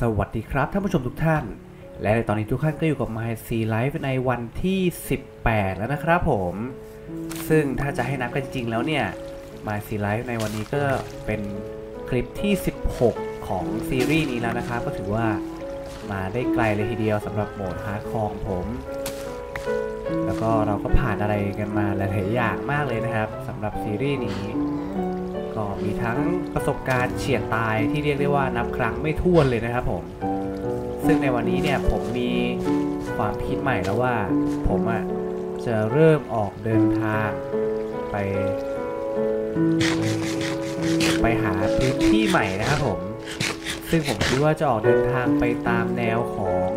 สวัสดีครับท่านผู้ชมทุกท่าน และในตอนนี้ทุกท่านก็อยู่กับ MineC Life ในวันที่ 18 แล้วนะครับผม ซึ่งถ้าจะให้นับกันจริงๆแล้วเนี่ย MineC Life ในวันนี้ก็เป็นคลิปที่ 16 ของซีรีส์นี้แล้วนะครับ ก็ถือว่ามาได้ไกลเลยทีเดียวสำหรับโหมด hardcore ของผม แล้วก็เราก็ผ่านอะไรกันมาหลายๆอย่างมากเลยนะครับสำหรับซีรีส์นี้ ก็มีทั้งประสบการณ์เฉียดตายที่เรียกได้ว่านับครั้งไม่ถ้วนเลยนะครับผม ซึ่งในวันนี้เนี่ยผมมีความคิดใหม่แล้วว่า ผมอะ่ะจะเริ่มออกเดินทางไป ไปหาพื้นที่ใหม่นะครับผม ซึ่งผมคิดว่าจะออกเดินทางไปตามแนวของ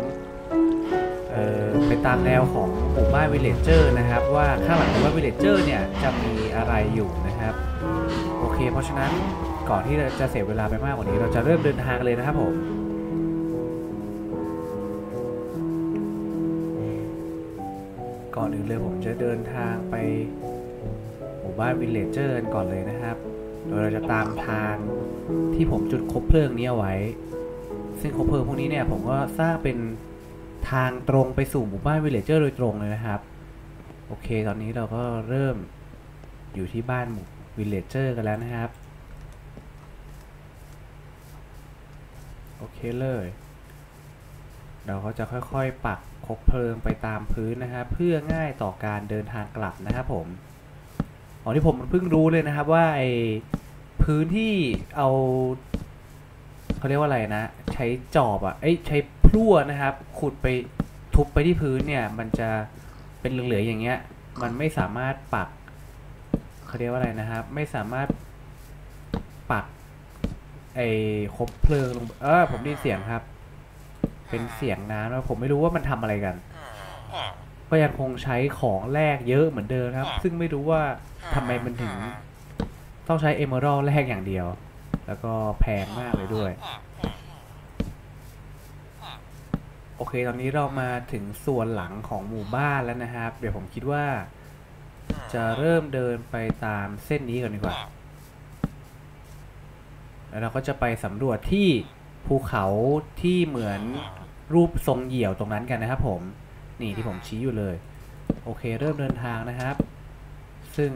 เอ่อไปตามแนวของหมู่บ้านวิลเลจเจอร์นะครับ ว่าข้างหลังหมู่บ้านวิลเลจเจอร์เนี่ยจะมีอะไรอยู่นะครับ เพราะฉะนั้นก่อนที่จะเสียเวลาไปมากกว่านี้ เราจะเริ่มเดินทางเลยนะครับผมก่อนอื่นเลยผมจะเดินทางไปหมู่บ้านวิลเลจเจอร์กันก่อนเลยนะครับ โดยเราจะตามทางที่ผมจุดคบเพลิงนี้เอาไว้ ซึ่งคบเพลิงพวกนี้เนี่ยผมก็สร้างเป็นทางตรงไปสู่หมู่บ้านวิลเลจเจอร์โดยตรงเลยนะครับ โอเค ตอนนี้เราก็เริ่มอยู่ที่บ้านหมู่ วิลเลจเจอร์กันแล้วนะครับ โอเคเลย เราก็จะค่อยๆ ปักคบเพลิงไปตามพื้นนะครับ เพื่อง่ายต่อการเดินทางกลับนะครับผมอ๋อที่ผมเพิ่งรู้เลยนะครับว่าไอพื้นที่เอาเขาเรียกว่าอะไรนะ ใช้จอบอะ่ะเอ้ยใช้พลั่วนะครับ ขุดไปทุบไปที่พื้นเนี่ย มันจะเป็นเหลืองๆอย่างเงี้ย มันไม่สามารถปัก เขาเรียกว่าอะไรนะครับ ไม่สามารถปักไอ้คบเพลิงลงเออผมได้เสียงครับ เป็นเสียงน้ำแล้วผมไม่รู้ว่ามันทำอะไรกัน ก็ยังคงใช้ของแลกเยอะเหมือนเดิมครับ ซึ่งไม่รู้ว่าทำไมมันถึง ต้องใช้เอเมอรัลแลกอย่างเดียว แล้วก็แพงมากเลยด้วย โอเค ตอนนี้เรามาถึงส่วนหลังของหมู่บ้านแล้วนะครับ เดี๋ยวผมคิดว่า จะเริ่มเดินไปตามเส้นนี้ก่อนดีกว่า แล้วเราก็จะไปสำรวจที่ภูเขาที่เหมือนรูปทรงเหี่ยวตรงนั้นกันนะครับผม นี่ที่ผมชี้อยู่เลย โอเคเริ่มเดินทางนะครับ ซึ่ง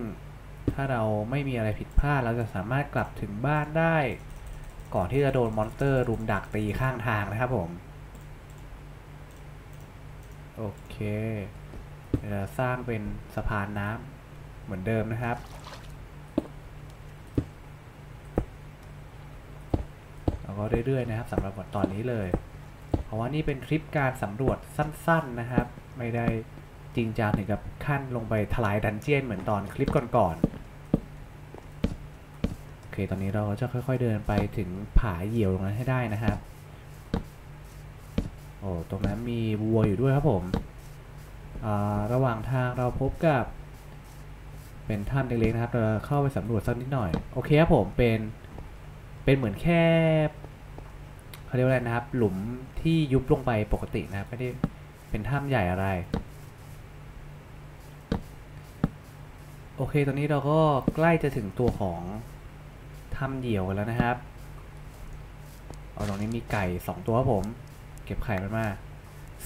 ถ้าเราไม่มีอะไรผิดพลาดเราจะสามารถกลับถึงบ้านได้ ก่อนที่จะโดนมอนสเตอร์รุมดักตีข้างทางนะครับผม โอเค ดี๋ยวเราสร้างเป็นสะพานน้ำเหมือนเดิมนะครับ แล้วก็เรื่อยๆนะครับสำหรับตอนนี้เลย เพราะว่านี่เป็นทริปการสำรวจสั้นๆนะครับ ไม่ได้จริงจังถึงกับขั้นลงไปทลายดันเจียนเหมือนตอนคลิปก่อนๆ โอเค ตอนนี้เราก็จะค่อยๆเดินไปถึงผาเหยี่ยวตรงนั้นให้ได้นะครับ โอ้ ตรงนั้นมีวัวอยู่ด้วยครับผม ระหว่างทางเราพบกับ เป็นถ้ำเล็กๆนะครับ เราเข้าไปสำรวจสักนิดหน่อย โอเคครับผมเป็นเป็นเหมือนแค่เขาเรียกว่าอะไรนะครับ หลุมที่ยุบลงไปปกตินะครับ ไม่ได้เป็นถ้ำใหญ่อะไร โอเค ตอนนี้เราก็ใกล้จะถึงตัวของถ้ำเดี่ยวกันแล้วนะครับ เอาตรงนี้มีไก่สองตัวครับผม เก็บไข่มันมา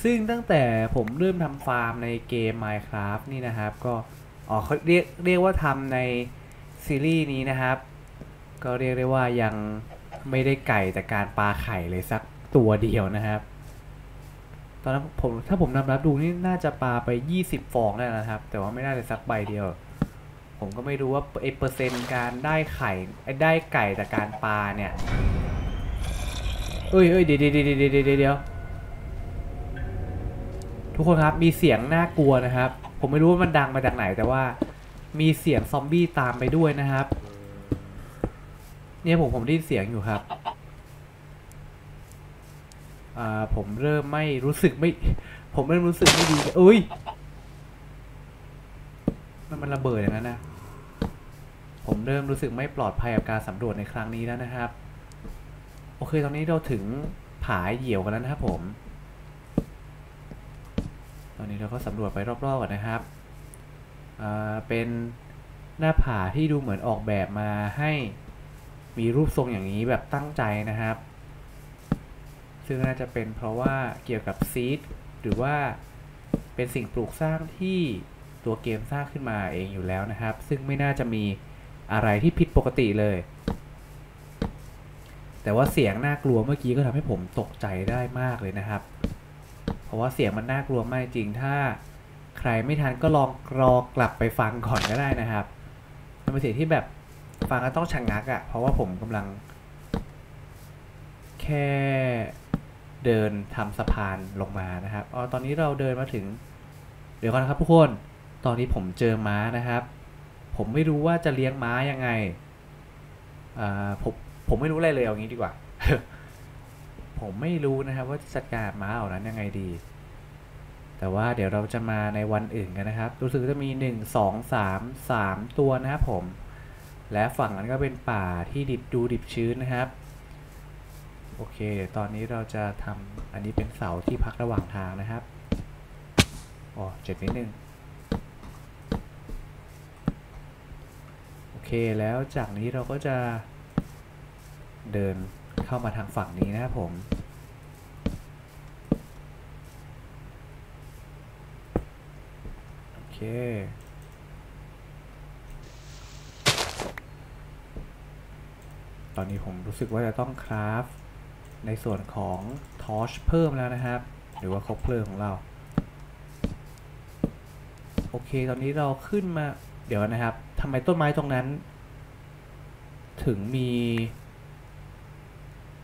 ซึ่งตั้งแต่ผมเริ่มทำฟาร์มในเกม Minecraft นี่นะครับ ก็อ๋อเขาเรียกเรียกว่าทำในซีรีส์นี้นะครับ ก็เรียกได้ว่ายังไม่ได้ไก่จากการปลาไข่เลยสักตัวเดียวนะครับ ตอนนั้นผมถ้าผมนำรับดูนี่น่าจะปลาไป 20 ฟองได้นะครับ แต่ว่าไม่ได้เลยสักใบเดียว ผมก็ไม่รู้ว่าไอเปอร์เซ็นต์การได้ไข่ไอ้ได้ไก่จากการปลาเนี่ยเอ้ยเอ้ยเดี๋ยวเดี๋ยวเดี๋ยวเดี๋ยว ทุกคนครับมีเสียงน่ากลัวนะครับ ผมไม่รู้ว่ามันดังมาจากไหนแต่ว่ามีเสียงซอมบี้ตามไปด้วยนะครับ เนี่ยผมผมได้ยินเสียงอยู่ครับอ่าผมเริ่มไม่รู้สึกไม่ ผมเริ่มรู้สึกไม่ดีเอ้ยมันมันระเบิดอย่างนั้นนะผมเริ่มรู้สึกไม่ปลอดภัยกับการสำรวจในครั้งนี้แล้วนะครับ โอเคตอนนี้เราถึงผาเหยี่ยวกันแล้วนะครับผม นี้เราก็สำรวจไปรอบๆก่อนนะครับ เป็นหน้าผาที่ดูเหมือนออกแบบมาให้มีรูปทรงอย่างนี้แบบตั้งใจนะครับ ซึ่งน่าจะเป็นเพราะว่าเกี่ยวกับซีดหรือว่าเป็นสิ่งปลูกสร้างที่ตัวเกมสร้างขึ้นมาเองอยู่แล้วนะครับ ซึ่งไม่น่าจะมีอะไรที่ผิดปกติเลย แต่ว่าเสียงน่ากลัวเมื่อกี้ก็ทำให้ผมตกใจได้มากเลยนะครับ ราะว่าเสียงมันน่ากลัวมากจริง ถ้าใครไม่ทันก็ลองรอกลับไปฟังก่อนก็ได้นะครับ มันเป็นเสียงที่แบบฟังแล้วต้องชะงงักอะ่ะ เพราะว่าผมกำลัง แค่เดินทำสะพานลงมานะครับ อ๋อ ตอนนี้เราเดินมาถึง เดี๋ยวก่อนนะครับทุกคน ตอนนี้ผมเจอม้านะครับ ผมไม่รู้ว่าจะเลี้ยงม้ายังไง อ่า ผม ผมไม่รู้อะไรเลยเอางี้ดีกว่า ผมไม่รู้นะครับว่าจะจัดการม้าเหล่านั้นยังไงดี แต่ว่าเดี๋ยวเราจะมาในวันอื่นกันนะครับ รู้สึกจะมีหนึ่งสองสามสามตัวนะครับผม และฝั่งนั้นก็เป็นป่าที่ดิบดูดิบชื้นนะครับ โอเคตอนนี้เราจะทำอันนี้เป็นเสาที่พักระหว่างทางนะครับอ๋อเจ็บนิดนึงโอเคแล้วจากนี้เราก็จะเดิน เข้ามาทางฝั่งนี้นะครับผมโอเคตอนนี้ผมรู้สึกว่าจะต้องคราฟในส่วนของทอชเพิ่มแล้วนะครับ หรือว่าคบเพลิงของเรา โอเค ตอนนี้เราขึ้นมาเดี๋ยวนะครับทำไมต้นไม้ตรงนั้น ถึงมี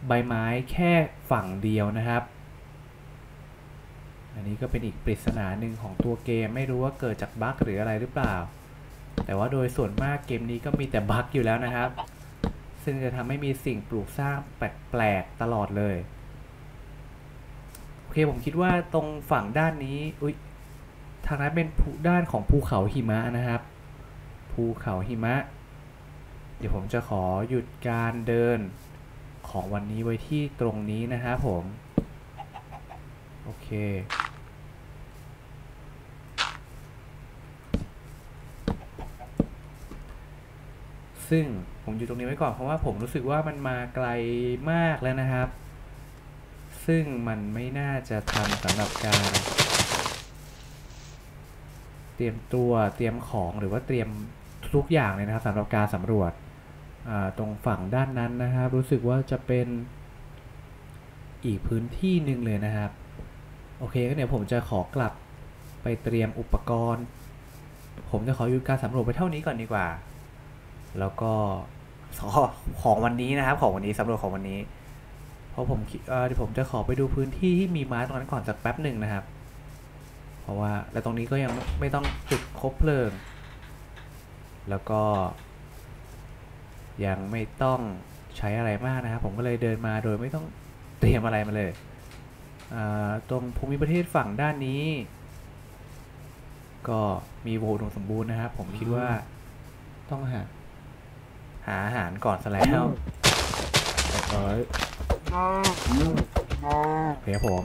ใบไม้แค่ฝั่งเดียวนะครับ อันนี้ก็เป็นอีกปริศนาหนึ่งของตัวเกมไม่รู้ว่าเกิดจากบั๊กหรืออะไรหรือเปล่า แต่ว่าโดยส่วนมากเกมนี้ก็มีแต่บั๊กอยู่แล้วนะครับ ซึ่งจะทำให้มีสิ่งปลูกสร้างแปลกๆตลอดเลย โอเคผมคิดว่าตรงฝั่งด้านนี้ อุ้ยทางนั้นเป็นด้านของภูเขาหิมะนะครับ ภูเขาหิมะ เดี๋ยวผมจะขอหยุดการเดิน ของวันนี้ไว้ที่ตรงนี้นะครับผม โอเค ซึ่งผมอยู่ตรงนี้ไว้ก่อนเพราะว่าผมรู้สึกว่ามันมาไกลมากแล้วนะครับ ซึ่งมันไม่น่าจะทันสำหรับการ เตรียมตัวเตรียมของหรือว่าเตรียมทุกอย่างเลยนะครับสำหรับการสำรวจ ตรงฝั่งด้านนั้นนะครับ รู้สึกว่าจะเป็นอีกพื้นที่หนึ่งเลยนะครับ โอเคก็เดี๋ยวผมจะขอกลับไปเตรียมอุปกรณ์ ผมจะขอหยุดการสำรวจไปเท่านี้ก่อนดีกว่า แล้วก็ของวันนี้นะครับ ของวันนี้สำรวจของวันนี้เพราะผมเดี๋ยวผมจะขอไปดูพื้นที่ที่มีม้ตรงนั้นก่อนสักแป๊บหนึ่งนะครับ เพราะว่าและตรงนี้ก็ยังไม่ไม่ต้องจุดคบเพลิง แล้วก็ ยังไม่ต้องใช้อะไรมากนะครับ ผมก็เลยเดินมาโดยไม่ต้องเตรียมอะไรมาเลยตรงภูมิประเทศฝั่งด้านนี้ ก็มีโวดมสมบูรณ์นะครับ ผมคิดว่าต้องหาหาอาหารก่อนซะแล้วเอ้ยเคครับผม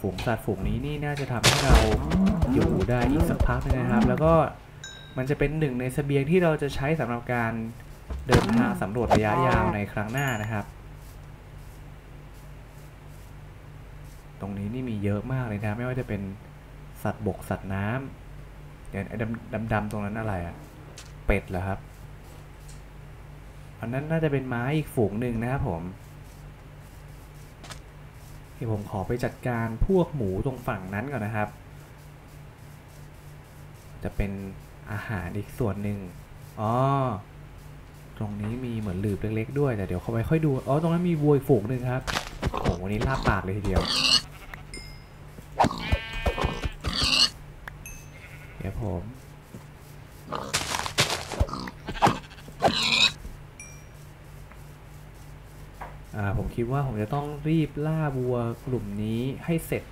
ฝูงสัตว์ฝูงนี้นี่น่าจะทำให้เราอยู่ได้อีกสักพักหนึงนะครับ แล้วก็มันจะเป็นหนึ่งในเสบียงที่เราจะใช้สำหรับการเดินทางสำรวจระยะยาวในครั้งหน้านะครับ ตรงนี้นี่มีเยอะมากเลยนะไม่ว่าจะเป็นสัตว์บกสัตว์น้ำเดี๋ยวไอ้ดำดำๆตรงนั้นอะไรอะเป็ดเหรอครับอันนั้นน่าจะเป็นไม้อีกฝูงหนึ่งนะครับผม ที่ผมขอไปจัดการพวกหมูตรงฝั่งนั้นก่อนนะครับ จะเป็นอาหารอีกส่วนหนึ่งอ๋อตรงนี้มีเหมือนหลืบเล็กๆด้วยแต่เดี๋ยวเขาไปค่อยดูอ๋อตรงนั้นมีวัวอีกฝูงหนึ่งครับโอ้โหวันนี้ลาบปากเลยทีเดียว เดี๋ยวผม อ่าผม คิดว่าผมจะต้องรีบล่าวัวกลุ่มนี้ให้เสร็จ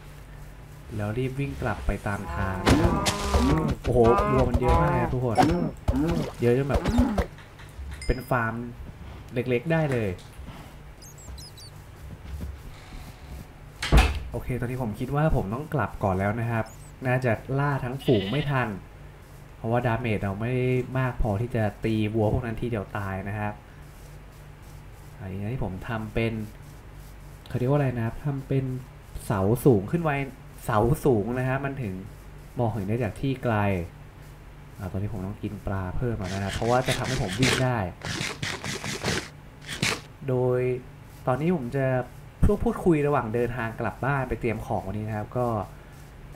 แล้วรีบวิ่งกลับไปตามทางนะครับโอ้โหวัวมันเยอะมากนะครับทุกคนเยอะจนแบบ เป็นฟาร์มเล็กๆได้เลย โอเค ตอนนี้ผมคิดว่าผมต้องกลับก่อนแล้วนะครับ น่าจะล่าทั้งฝูงไม่ทัน เพราะว่าดาเมจเราไม่ได้มากพอที่จะตีวัวพวกนั้นทีเดียวตายนะครับ อันนี้นะที่ผมทำเป็นเขาเรียกว่าอะไรนะครับทำเป็นเสาสูงขึ้นไว้เสาสูงนะฮะมันถึงมองเห็นได้จากที่ไกลอ่าตอนนี้ผมต้องกินปลาเพิ่มอะนะครับเพราะว่าจะทำให้ผมวิ่งได้ โดยตอนนี้ผมจะพูดพูดคุยระหว่างเดินทางกลับบ้านไปเตรียมของวันนี้นะครับ ก็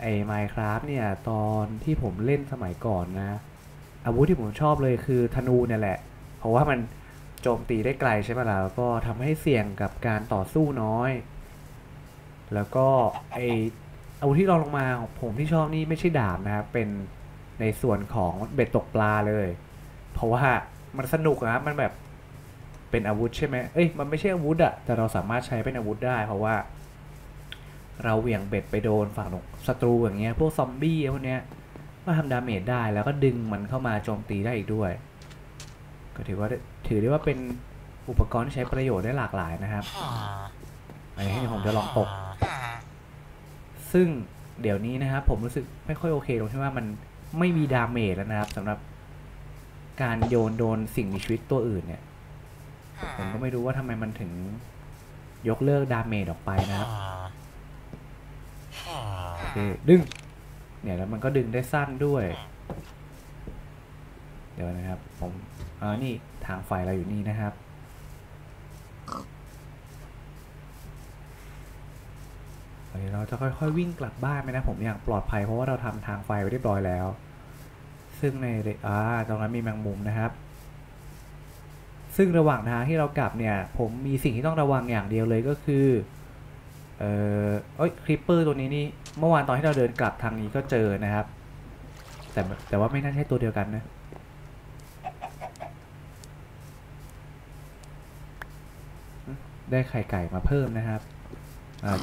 ไอ้ Minecraft เนี่ย ตอนที่ผมเล่นสมัยก่อนนะ อาวุธที่ผมชอบเลยคือธนูเนี่ยแหละ เพราะว่ามัน โจมตีได้ไกลใช่ไหมล่ะแล้วก็ทำให้เสี่ยงกับการต่อสู้น้อย แล้วก็ไออาวุธที่รองลงมาของผมที่ชอบนี่ไม่ใช่ดาบนะครับ เป็นในส่วนของเบ็ดตกปลาเลย เพราะว่ามันสนุกนะมันแบบเป็นอาวุธใช่ไหมเอ้ย มันไม่ใช่อาวุธอะแต่เราสามารถใช้เป็นอาวุธได้ เพราะว่า เราเหวี่ยงเบ็ดไปโดนฝั่งของศัตรูอย่างเงี้ย พวกซอมบี้พวกเนี้ย ก็ทำ damage ได้แล้วก็ดึงมันเข้ามาโจมตีได้อีกด้วย ก็ถือว่าถือได้ว่าเป็นอุปกรณ์ที่ใช้ประโยชน์ได้หลากหลายนะครับอันนี้ผมจะลองตก ซึ่งเดี๋ยวนี้นะครับ ผมรู้สึกไม่ค่อยโอเคตรงที่ว่ามันไม่มี damage แล้วนะครับสำหรับการโยนโดนสิ่งมีชีวิตตัวอื่นเนี่ย ผมก็ไม่รู้ว่าทำไมมันถึงยกเลิก damage ออกไปนะครับโอเคดึง เนี่ยแล้วมันก็ดึงได้สั้นด้วยเดี๋ยวนะครับ ผมอ่านี่ทางไฟเราอยู่นี่นะครับเดี๋ยวเราจะค่อยๆวิ่งกลับบ้านไปนะผมอย่างปลอดภัยเพราะว่าเราทำทางไฟไว้เรียบร้อยแล้ว ซึ่งในเรอ่าตรงนั้นมีแมงมุมนะครับ ซึ่งระหว่างทางที่เรากลับเนี่ย ผมมีสิ่งที่ต้องระวังอย่างเดียวเลยก็คือเออเอ้ยคริปเปอร์ตัวนี้นี่เมื่อวานตอนที่เราเดินกลับทางนี้ก็เจอนะครับ แต่แต่ว่าไม่น่าใช่ตัวเดียวกันนะ ได้ไข่ไก่มาเพิ่มนะครับ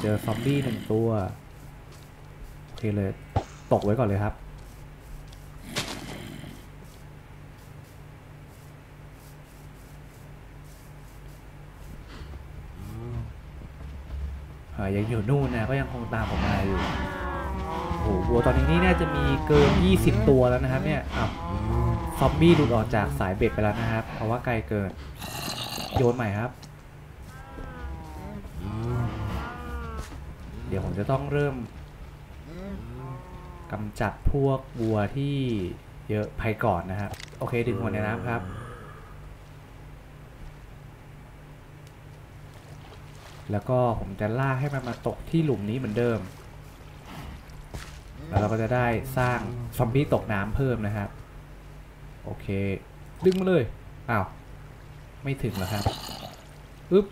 เจอซอมบี้หนึ่งตัว โอเคเลย ตกไว้ก่อนเลยครับ ยังอยู่นู่นนะก็ยังคงตามผมมาอยู่โอ้โหวัวตอนนี้นี่น่าจะมีเกิน 20 ตัวแล้วนะครับเนี่ยอ้าวซอมบี้หลุดออกจากสายเบ็ดไปแล้วนะครับ เพราะว่าไกลเกิน โยนใหม่ครับ เดี๋ยวผมจะต้องเริ่มกำจัดพวกวัวที่เยอะภัยก่อนนะครับ โอเค ดึงหัวในน้ำครับ แล้วก็ผมจะล่าให้มันมาตกที่หลุมนี้เหมือนเดิม แล้วเราก็จะได้สร้างซอมบี้ตกน้ำเพิ่มนะครับ โอเค ดึงมาเลย อ้าว ไม่ถึงแล้วครับ อึ๊บ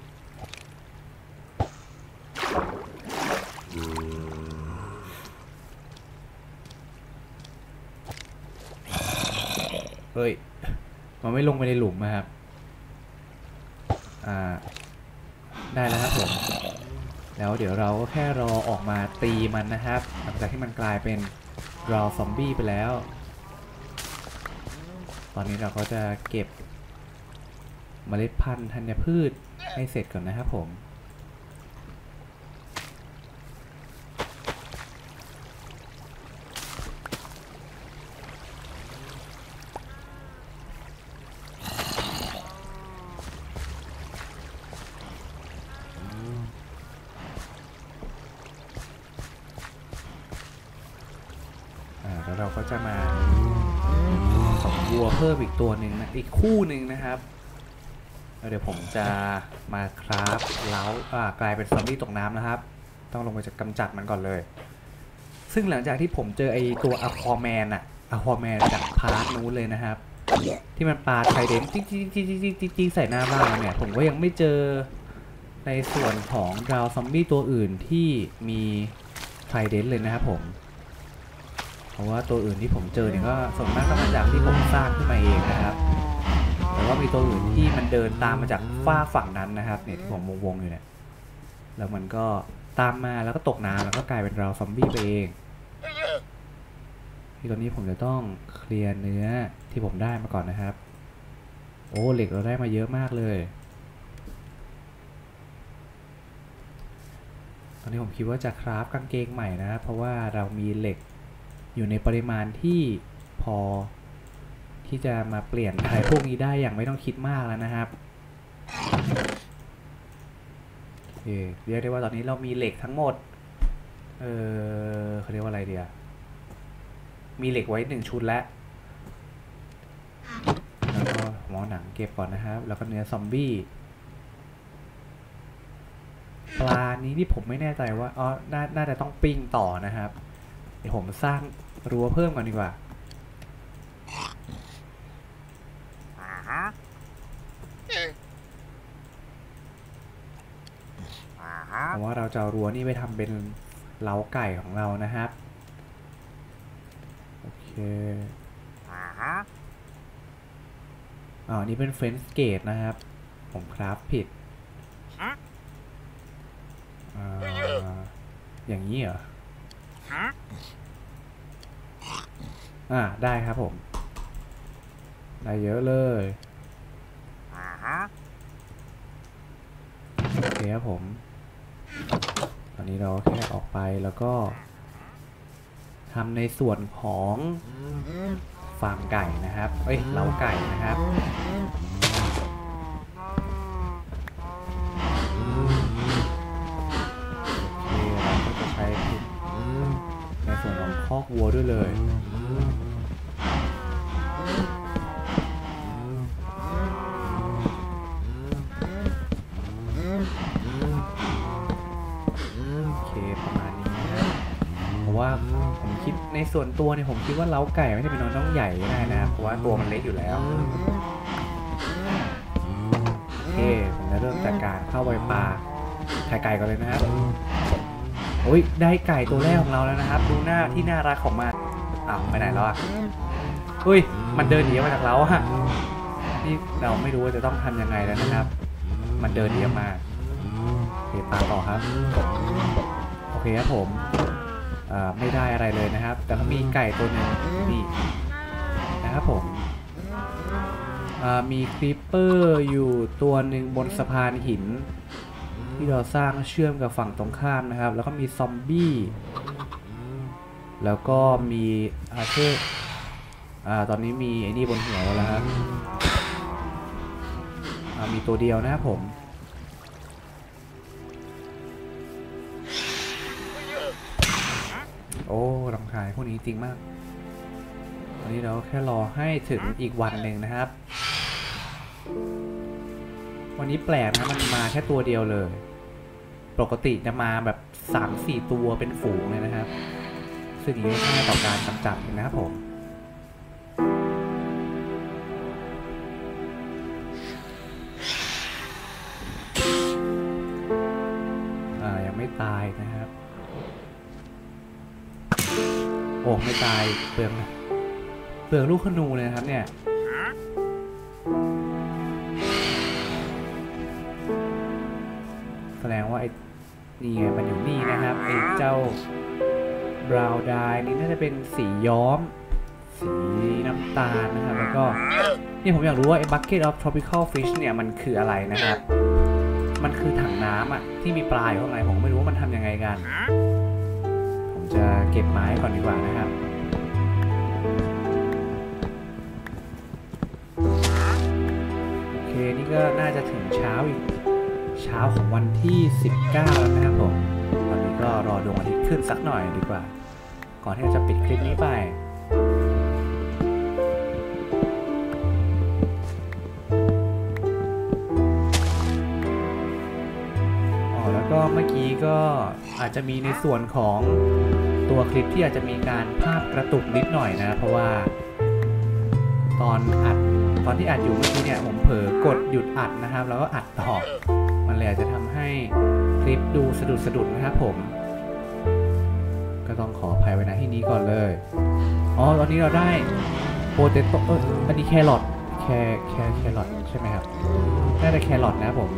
เฮ้ย มันไม่ลงไปในหลุมนะครับ อ่า ได้แล้วครับผม แล้วเดี๋ยวเราก็แค่รอออกมาตีมันนะครับ หลังจากที่มันกลายเป็นรอซอมบี้ไปแล้ว ตอนนี้เราก็จะเก็บเมล็ดพันธุ์ธัญพืชให้เสร็จก่อนนะครับผม เราก็จะมาสองวัวเพิ่มอีกตัวหนึ่งนะอีกคู่หนึ่งนะครับเดี๋ยวผมจะมาคราฟเล้าอ่ากลายเป็นซอมบี้ตกน้ำนะครับ ต้องลงไปจะกำจัดมันก่อนเลย ซึ่งหลังจากที่ผมเจอไอตัวอะควาแมนอะอะควาแมนจากพาร์ทนู้นเลยนะครับ ที่มันปาไทเดนจิ๊กจิ๊กจิ๊กจิ๊กจิ๊กจิ๊กใส่หน้าบ้านเนี่ยผมก็ยังไม่เจอในส่วนของดาวซอมบี้ตัวอื่นที่มีไทเดนเลยนะครับผม เพราะว่าตัวอื่นที่ผมเจอเนี่ยก็ส่วนมากก็มาจากที่ผมสร้างขึ้นมาเองนะครับ แต่ว่ามีตัวอื่นที่มันเดินตามมาจากฝ้าฝั่งนั้นนะครับเนี่ยที่ผมวงๆอยู่เนี่ยแล้วมันก็ตามมาแล้วก็ตกน้ำแล้วก็กลายเป็นเราซอมบี้ไปเองที่ตอนนี้ผมจะต้องเคลียร์เนื้อที่ผมได้มาก่อนนะครับ โอ้เหล็กเราได้มาเยอะมากเลย ตอนนี้ผมคิดว่าจะคราฟกางเกงใหม่นะ เพราะว่าเรามีเหล็ก อยู่ในปริมาณที่พอ ที่จะมาเปลี่ยนอะไรพวกนี้ได้อย่างไม่ต้องคิดมากแล้วนะครับเรียกได้ว่าตอนนี้เรามีเหล็กทั้งหมด เออเขาเรียกว่าอะไรเดียมีเหล็กไว้หนึ่งชุดแล้ว แล้วก็หมอหนังเก็บก่อนนะครับ แล้วก็เนื้อซอมบี้ ปลานี้ที่ผมไม่แน่ใจว่า อ๋อ น่า น่าจะต้องปิ้งต่อนะครับ ดี๋ยวผมสร้างรั้วเพิ่มก่อนดีกว่าเพราะว่าเราจะเอารั้วนี่ไปทำเป็นเล้าไก่ของเรานะครับ โอเคอ๋อนี่เป็นเฟรนช์เกตนะครับ ผมคราฟผิดอ่าอย่างนี้เหรอ อ่าได้ครับผม ได้เยอะเลยโอเคครับผม ตอนนี้เราแค่ออกไปแล้วก็ทำในส่วนของฟาร์มไก่นะครับ เอ้ยเล้าไก่นะครับ วัวด้วยเลย โอเคประมาณนี้นะเพราะว่าผมคิดในส่วนตัวเนี่ยผมคิดว่าเล้าไก่ไม่ได้เป็นน้องต้องใหญ่ก็ได้นะ เพราะว่าตัวมันเล็กอยู่แล้ว โอเคผมจะเริ่มจากการเข้าไปปลาไข่ไก่ก่อนเลยนะครับ โอ้ยได้ไก่ตัวแรกของเราแล้วนะครับ ดูหน้าที่น่ารักของมันอ้าวไปไหนแล้วอะอุ้ย มันเดินหนีมาจากเราอะนี่เราไม่รู้ว่าจะต้องทำยังไงแล้วนะครับ มันเดินหนีมาโอเคปาต่อครับ โอเคครับผมอ่าไม่ได้อะไรเลยนะครับ แต่ก็มีไก่ตัวหนึ่งนี่นะครับผมอ่ามี creeper อยู่ตัวหนึ่งบนสะพานหิน ที่เราสร้างเชื่อมกับฝั่งตรงข้ามนะครับ แล้วก็มีซอมบี้ แล้วก็มีอาเช่อ่าตอนนี้มีไอ้นี่บนหัวแล้วครับมีตัวเดียวนะครับผมโอ้รำคาญพวกนี้จริงมาก ตอนนี้เราแค่รอให้ถึงอีกวันหนึ่งนะครับ วันนี้แปลกนะมันมาแค่ตัวเดียวเลย ปกติจะมาแบบ3-4ตัวเป็นฝูงเลยนะครับ ซึ่งเยอะมากต่อการกำจัดนะครับผมอ่ายังไม่ตายนะครับ โอ้ ไม่ตายเปลืองนะเปลืองลูกขนูเลยครับเนี่ย ดงว่าไอ้นี่ไงมันอยู่นี่นะครับไอ้เจ้าบราวน์ไดนี่น่าจะเป็นสีย้อม สีน้ำตาลนะครับ แล้วก็นี่ผมอยากรู้ว่าไอ้ bucket of tropical fish เนี่ยมันคืออะไรนะครับ มันคือถังน้ำอะที่มีปลาอยู่ข้างในผมไม่รู้ว่ามันทำยังไงกัน ผมจะเก็บไม้ก่อนดีกว่านะครับโอเคนี่ก็น่าจะถึงเช้าอีก เช้าของวันที่ 19 แล้วนะครับผมตอนนี้ก็รอดวงอาทิตย์ขึ้นสักหน่อยดีกว่า ก่อนที่เราจะปิดคลิปนี้ไปแล้วก็เมื่อกี้ก็อาจจะมีในส่วนของตัวคลิปที่อาจจะมีการภาพกระตุกนิดหน่อยนะ เพราะว่า ตอนอัดตอนที่อัดอยู่เมื่อกี้เนี่ยผมเผลอกดหยุดอัดนะครับ แล้วก็อัดต่อ มันเลยอาจจะทำให้คลิปดูสะดุดสะดุดนะครับผม ก็ต้องขออภัยไว้ ณ ที่นี้ก่อนเลย อ๋อตอนนี้เราได้ potato เอออันนี้แครอทแคแคแครอทใช่ไหมครับน่าจะแครอทนะผม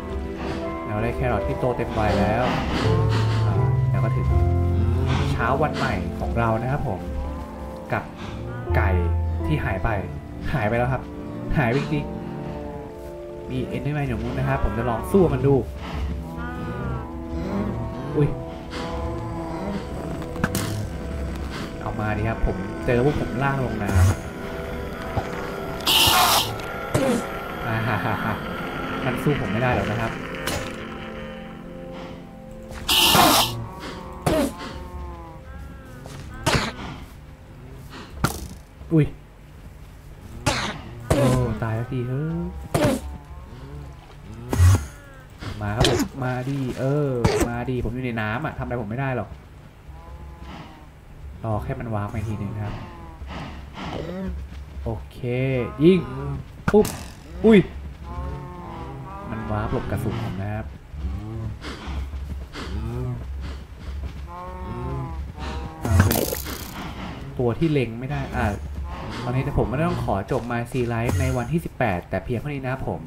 เราได้แครอทที่โตเต็มวัยแล้วแล้วก็ถึงเช้าวันใหม่ของเรานะครับผม กับไก่ที่หายไป หายไปแล้วครับ หายไปจริง มีเอ็นด้วยไหมอย่างนู้นนะครับ ผมจะลองสู้มันดู อุ้ย เอามาดิครับ ผมเจอพวกผมล่างลงน้ำอ่าฮ่าฮ่าฮ่ามันสู้ผมไม่ได้หรอกนะครับอุ้ย โอ้ ตายแล้วทีเฮ้ย มาดีเออ มาดีผมอยู่ในน้ำอะทำอะไรผมไม่ได้หรอกรอแค่มันวาร์ปมาอีกทีหนึ่งครับ โอเคยิงปุ๊บอุ้ย มันวาร์ปหลบกระสุนผมนะครับตัวที่เล็งไม่ได้อ่าตอนนี้ผมไม่ต้องขอจบมาซีไลฟ์ในวันที่ 18 แต่เพียงเท่านี้นะผม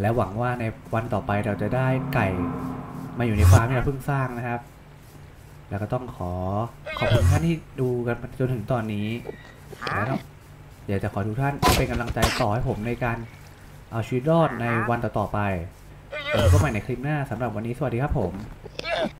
และหวังว่าในวันต่อไปเราจะได้ไก่มาอยู่ในฟาร์มที่เราเพิ่งสร้างนะครับ แล้วก็ต้องขอขอบคุณท่านที่ดูกันจนถึงตอนนี้แล้วก็เดี๋ยวจะขอทุกท่านเป็นกำลังใจต่อให้ผมในการเอาชีวิตรอดในวันต่อๆไปแล้วก็ใหม่ในคลิปหน้าสำหรับวันนี้สวัสดีครับผม